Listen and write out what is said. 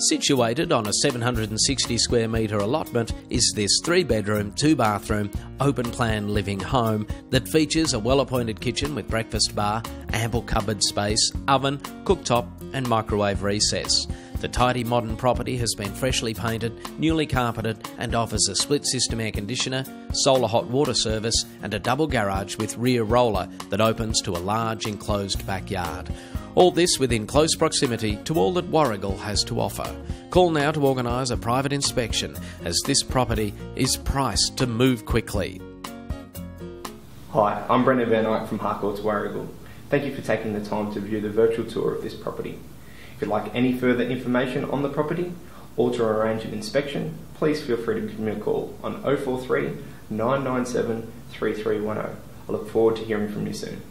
Situated on a 760 square metre allotment is this three bedroom, two bathroom, open plan living home that features a well appointed kitchen with breakfast bar, ample cupboard space, oven, cooktop, and microwave recess. The tidy modern property has been freshly painted, newly carpeted, and offers a split system air conditioner, solar hot water service, and a double garage with rear roller that opens to a large enclosed backyard. All this within close proximity to all that Warragul has to offer. Call now to organise a private inspection, as this property is priced to move quickly. Hi, I'm Brendan Van Eyck from Harcourts Warragul. Thank you for taking the time to view the virtual tour of this property. If you'd like any further information on the property or to arrange an inspection, please feel free to give me a call on 043 997 3310. I look forward to hearing from you soon.